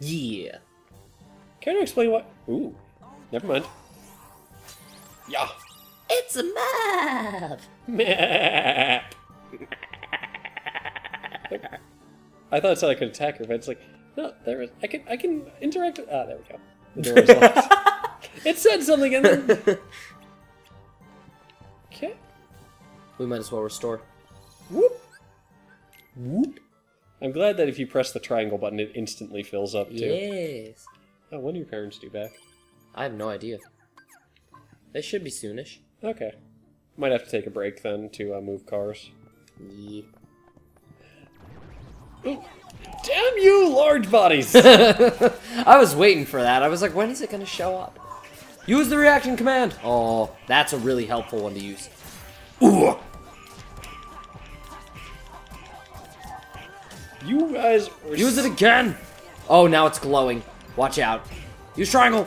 Yeah. Can you explain what? Ooh, never mind. Yeah. It's a map! Map. I thought it said I could attack her, but it's like, no, there is. I can, I can interact. With, ah, there we go. The door is locked. it said something, and then okay. We might as well restore. Whoop. I'm glad that if you press the triangle button, it instantly fills up too. Yes. Oh, when do your parents do back? I have no idea. They should be soonish. Okay. Might have to take a break then to uh, move cars. Yeah. Ooh. Damn you, large bodies! I was waiting for that. I was like, when is it gonna show up? Use the reaction command! Oh, that's a really helpful one to use. Ooh. You guys Use it again! Oh, now it's glowing. Watch out. Use triangle!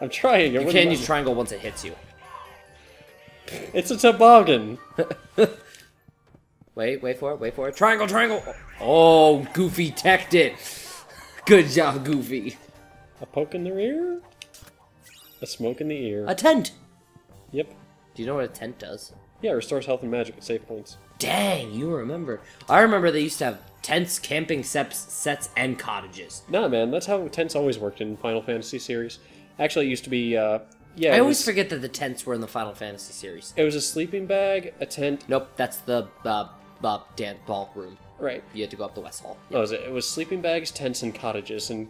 I'm trying. You can't use triangle once it hits you. It's a toboggan. Wait, wait for it, wait for it. Triangle, triangle! Oh, Goofy teched it. Good job, Goofy. A poke in the rear. A smoke in the ear. A tent! Yep. Do you know what a tent does? Yeah, restores health and magic at save points. Dang, you remember. I remember they used to have tents, camping sets, sets and cottages. Nah, man, that's how tents always worked in Final Fantasy series. Actually, it used to be, uh, yeah. I always was, forget that the tents were in the Final Fantasy series. It was a sleeping bag, a tent. Nope, that's the uh, uh, dance ballroom. Right. You had to go up the West Hall. Oh, was it? It was sleeping bags, tents, and cottages, and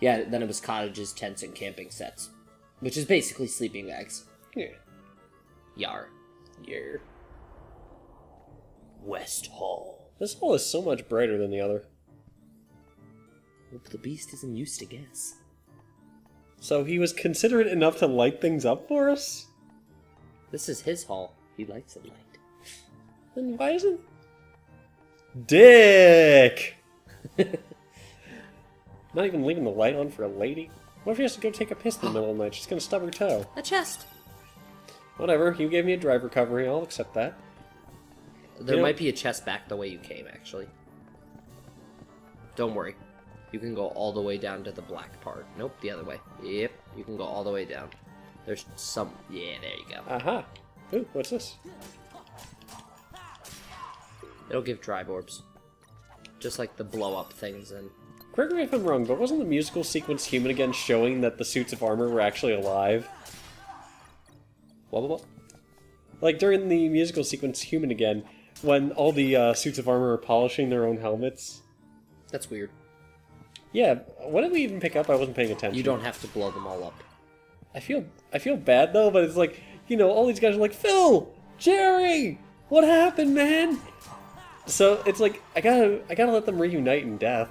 Yeah, then it was cottages, tents, and camping sets, which is basically sleeping bags. yeah. Yar. yeah. West Hall. This hall is so much brighter than the other. Hope the beast isn't used to guess. So he was considerate enough to light things up for us? This is his hall. He likes it light. Then why isn't... Dick! Not even leaving the light on for a lady? What if she has to go take a piss in the middle of the night? She's gonna stub her toe. A chest. Whatever, you gave me a drive recovery, I'll accept that. There You know- might be a chest back the way you came, actually. Don't worry. You can go all the way down to the black part. Nope, the other way. Yep, you can go all the way down. There's some... Yeah, there you go. Aha! Ooh, what's this? It'll give drive orbs. Just like the blow-up things and... Correct me if I'm wrong, but wasn't the musical sequence Human Again showing that the suits of armor were actually alive? What, what, what? Like during the musical sequence Human Again, when all the uh, suits of armor are polishing their own helmets. That's weird. Yeah, what did we even pick up? I wasn't paying attention. You don't have to blow them all up. I feel I feel bad though, but it's like you know all these guys are like Phil, Jerry, what happened, man? So it's like I gotta I gotta let them reunite in death.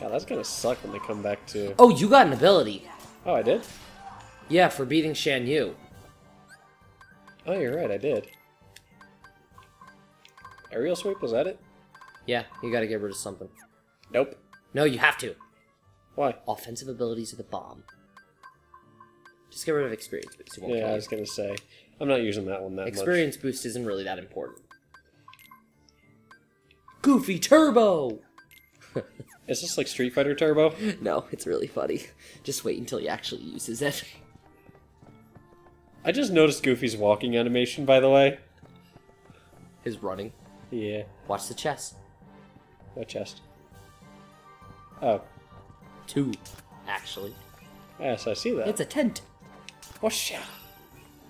God, that's gonna suck when they come back to. Oh, you got an ability. Oh, I did. Yeah, for beating Shan Yu. Oh, you're right, I did. Aerial sweep was that it? Yeah, you gotta get rid of something. Nope. No, you have to. Why? Offensive abilities are the bomb. Just get rid of experience boost. Yeah, I was gonna say I'm not using that one that Experience boost isn't really that important. Goofy Turbo! Is this like Street Fighter Turbo? No, it's really funny. Just wait until he actually uses it. I just noticed Goofy's walking animation, by the way. His running. Yeah. Watch the chest. What chest? Oh, Two, actually. yes, I see that. It's a tent Whoosh.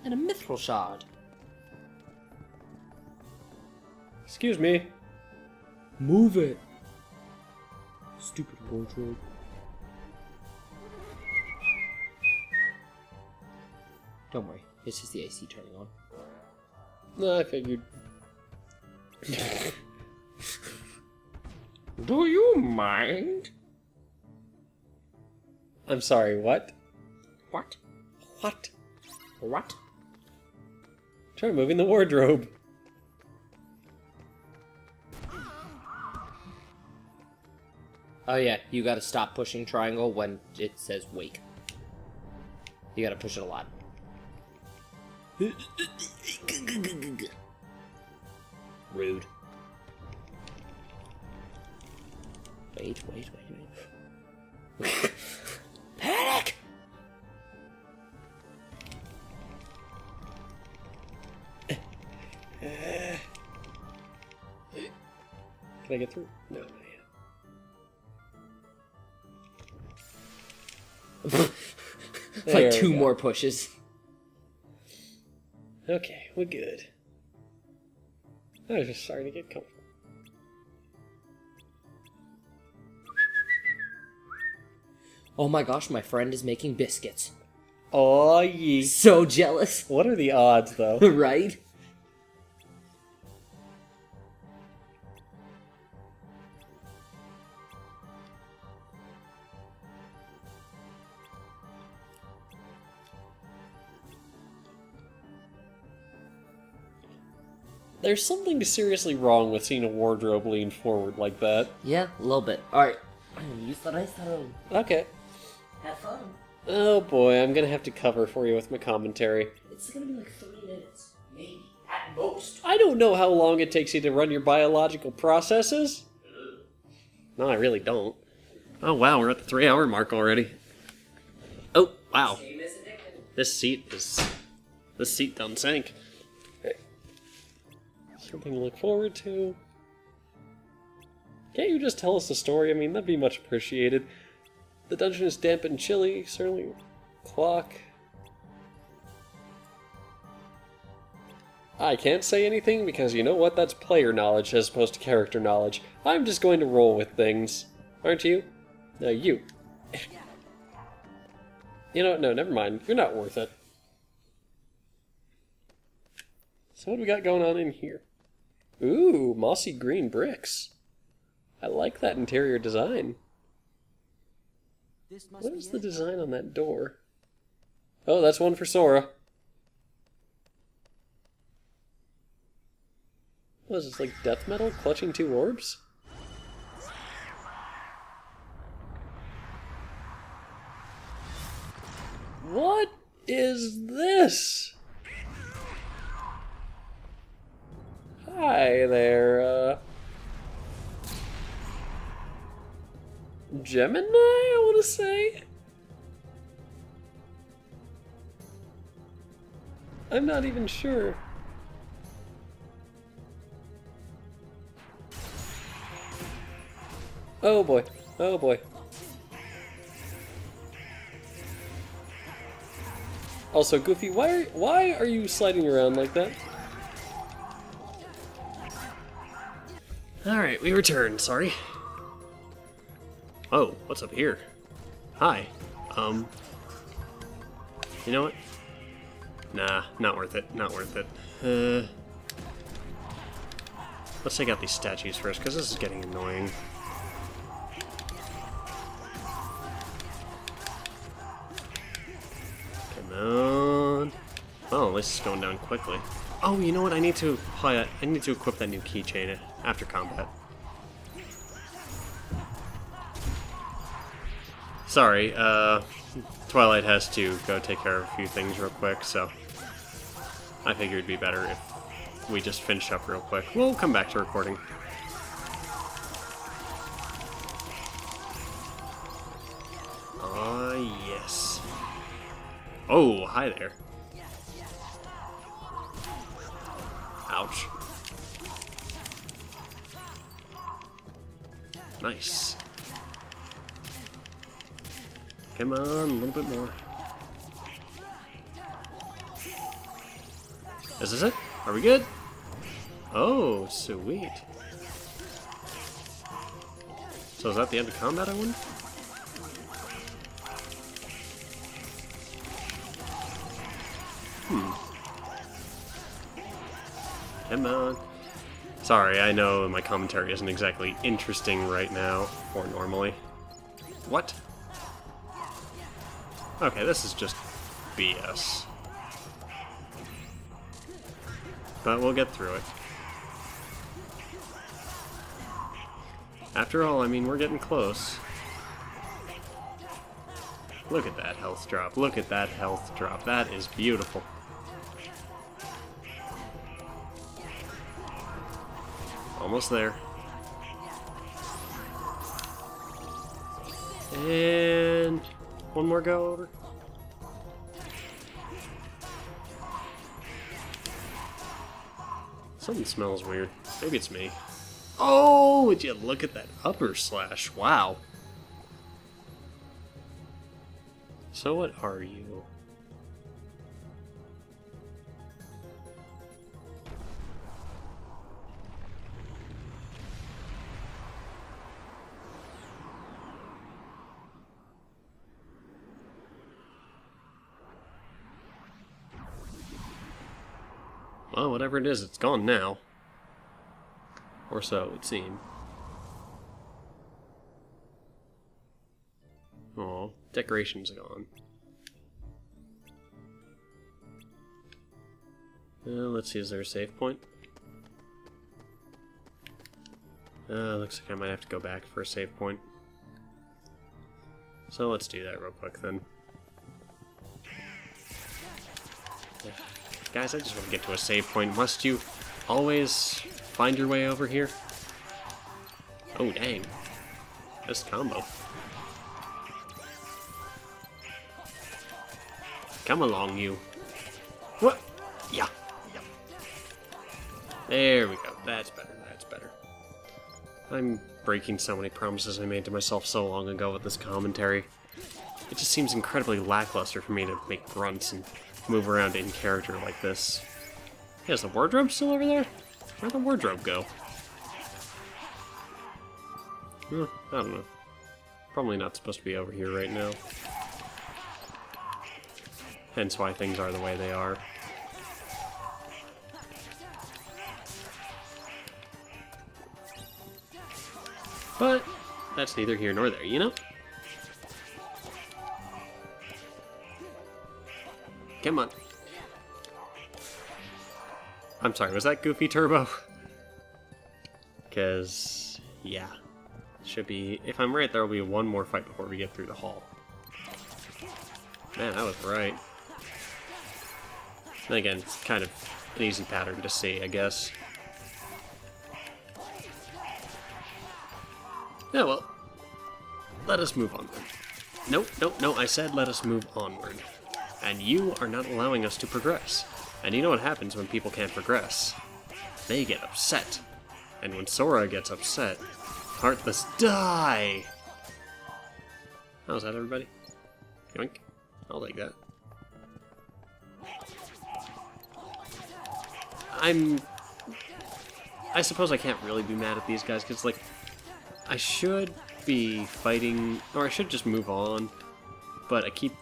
and a mithril shard. Excuse me. Move it. Stupid wardrobe. Don't worry, it's just the AC turning on. No, I figured. Do you mind? I'm sorry, what? What? What? What? Try moving the wardrobe. Oh yeah, you gotta stop pushing triangle when it says wake. You gotta push it a lot. Rude. Wait, wait, wait, wait. Panic! Can I get through? No, not yet. like two more pushes. Okay, we're good. I was just starting to get comfortable. Oh my gosh, my friend is making biscuits. Oh, ye. So jealous, What are the odds, though? right? There's something seriously wrong with seeing a wardrobe lean forward like that. Yeah, a little bit. Alright. Use the. Okay. Have fun. Oh boy, I'm gonna have to cover for you with my commentary. It's gonna be like three minutes. Maybe. At most. I don't know how long it takes you to run your biological processes. No, I really don't. Oh wow, we're at the three hour mark already. Oh, wow. Game is addictive. This seat is. This seat done sank. Something to look forward to. Can't you just tell us the story? I mean, that'd be much appreciated. The dungeon is damp and chilly, certainly. Clock. I can't say anything because you know what? That's player knowledge as opposed to character knowledge. I'm just going to roll with things. Aren't you? No, you. You know, no, never mind. You're not worth it. So what do we got going on in here? Ooh, mossy green bricks. I like that interior design. This must What be the design on that door? Oh, that's one for Sora. What is this, like death metal clutching two orbs? What is this? Hi there, uh... Gemini, I want to say? I'm not even sure. Oh boy. Oh boy. Also, Goofy, why are, why are you sliding around like that? Alright, we return, sorry. Oh, what's up here? Hi. Um. You know what? Nah, not worth it. Not worth it. Uh. Let's take out these statues first, because this is getting annoying. Come on. Oh, least it's going down quickly. Oh, you know what? I need to. I need to equip that new keychain after combat. Sorry, uh, Twilight has to go take care of a few things real quick, so I figured it'd be better if we just finished up real quick. We'll come back to recording. Ah, yes. Oh, hi there. Ouch. Nice. Come on, a little bit more. Is this it? Are we good? Oh, sweet. So is that the end of combat, I wonder? Hmm. Come on. Sorry, I know my commentary isn't exactly interesting right now, or normally. What? Okay, this is just BS. But we'll get through it. After all, I mean, we're getting close. Look at that health drop. Look at that health drop. That is beautiful. Almost there. And one more go over. Something smells weird. Maybe it's me. Oh, would you look at that upper slash? Wow. So what are you? Well, whatever it is, it's gone now. Or so it would seem. Oh, decorations gone. Uh, let's see, is there a save point? Uh, looks like I might have to go back for a save point. So let's do that real quick then. Guys, I just want to get to a save point. Must you always find your way over here? Oh, dang. This combo. Come along, you. What? Yeah. yeah. There we go. That's better. That's better. I'm breaking so many promises I made to myself so long ago with this commentary. It just seems incredibly lackluster for me to make grunts and move around in character like this. Hey, is the wardrobe still over there? Where'd the wardrobe go? Hmm, I don't know. Probably not supposed to be over here right now. Hence why things are the way they are. But, that's neither here nor there, you know? Come on. I'm sorry, was that Goofy Turbo? Because, yeah. Should be, if I'm right, there will be one more fight before we get through the hall. Man, I was right. And again, it's kind of an easy pattern to see, I guess. Yeah, well, let us move onward. Nope, nope, no, I said let us move onward. And you are not allowing us to progress. And you know what happens when people can't progress? They get upset. And when Sora gets upset, Heartless die! How's that, everybody? Yoink. I'll take that. I'm... I suppose I can't really be mad at these guys, because, like, I should be fighting, or I should just move on, but I keep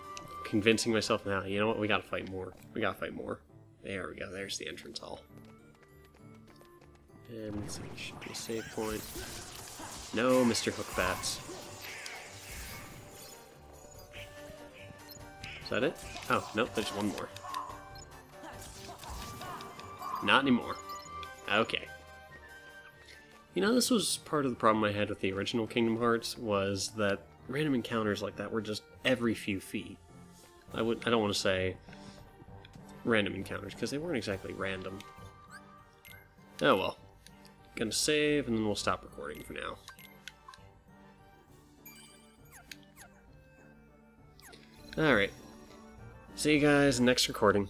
convincing myself now, you know what, we gotta fight more. We gotta fight more. There we go, there's the entrance hall. And let's see, should be a save point. No, Mr. Hookbats. Is that it? Oh, no, there's one more. Not anymore. Okay. You know, this was part of the problem I had with the original Kingdom Hearts, was that random encounters like that were just every few feet. I would I don't want to say random encounters, because they weren't exactly random. Oh well. Gonna save, and then we'll stop recording for now. Alright. See you guys next recording.